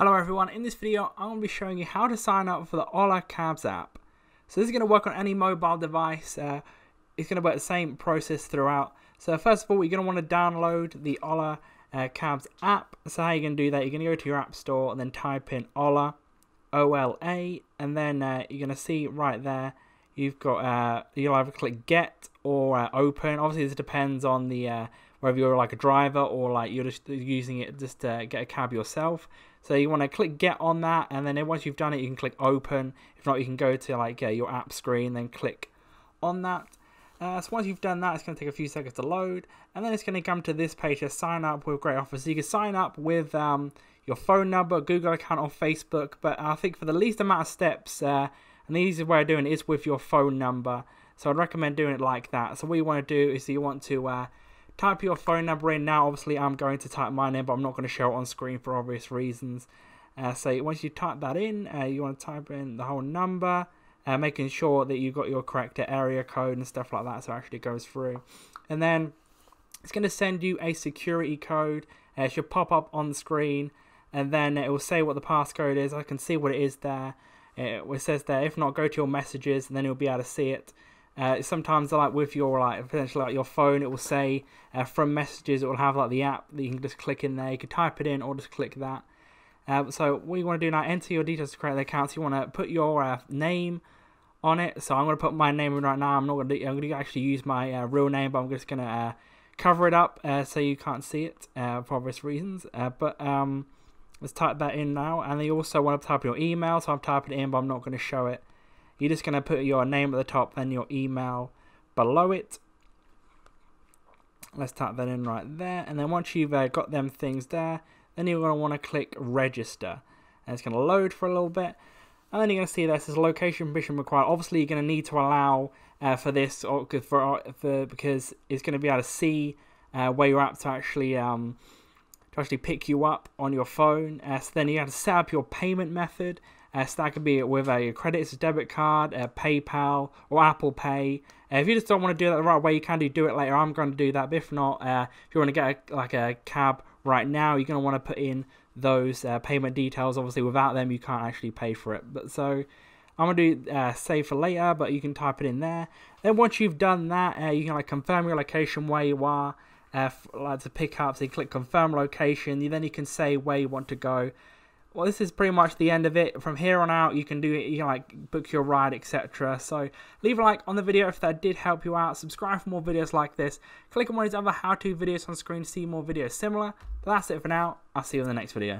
Hello everyone, in this video I'm going to be showing you how to sign up for the Ola Cabs app. So this is going to work on any mobile device, uh, it's going to work the same process throughout. So first of all you're going to want to download the Ola uh, Cabs app. So how you're going to do that, you're going to go to your app store and then type in Ola, O-L-A, and then uh, you're going to see right there you've got, uh, you'll either click get or uh, open. Obviously this depends on the uh, whether you're like a driver or like you're just using it just to get a cab yourself. So you want to click get on that, and then once you've done it, you can click open. If not, you can go to like your app screen, then click on that. Uh, so once you've done that, it's going to take a few seconds to load, and then it's going to come to this page to sign up with Great Offers. So you can sign up with um, your phone number, Google account, or Facebook. But I think for the least amount of steps, uh, and the easiest way of doing it is with your phone number. So I'd recommend doing it like that. So what you want to do is you want to uh, type your phone number in now. Obviously, I'm going to type mine in, but I'm not going to show it on screen for obvious reasons. Uh, so once you type that in, uh, you want to type in the whole number, uh, making sure that you've got your correct area code and stuff like that, so it actually goes through. And then it's going to send you a security code. Uh, it should pop up on the screen, and then it will say what the passcode is. I can see what it is there. It, says there. If not, go to your messages, and then you'll be able to see it. Uh, sometimes like with your like potentially like your phone, it will say uh, from messages. It will have like the app that you can just click in there. You can type it in or just click that. Uh, so what you want to do now, enter your details to create the account. So you want to put your uh, name on it. So I'm going to put my name in right now. I'm not going to. I'm going to actually use my uh, real name, but I'm just going to uh, cover it up so you can't see it for obvious reasons. but um, let's type that in now. And you also want to type your email. So I'm typing it in, but I'm not going to show it. You're just going to put your name at the top, then your email below it. Let's type that in right there. And then once you've uh, got them things there, then you're going to want to click register. And it's going to load for a little bit. And then you're going to see this says location permission required. Obviously, you're going to need to allow uh, for this or for, for because it's going to be able to see uh, where you're at to actually um, to actually pick you up on your phone. Uh, so then you have to set up your payment method. Uh, so that could be with a credit, a debit card, a PayPal, or Apple Pay. Uh, if you just don't want to do that the right way, you can do, do it later. I'm going to do that. But if not, uh, if you want to get a, like a cab right now, you're going to want to put in those uh, payment details. Obviously, without them, you can't actually pay for it. But so I'm going to do uh, save for later, but you can type it in there. Then once you've done that, uh, you can like confirm your location where you are. Uh, like to pick up, so you click confirm location. Then you can say where you want to go well, this is pretty much the end of it. From here on out, you can do it, you can like book your ride, etc. So leave a like on the video if that did help you out. Subscribe for more videos like this. Click on one of these other how-to videos on screen to see more videos similar. But that's it for now. I'll see you in the next video.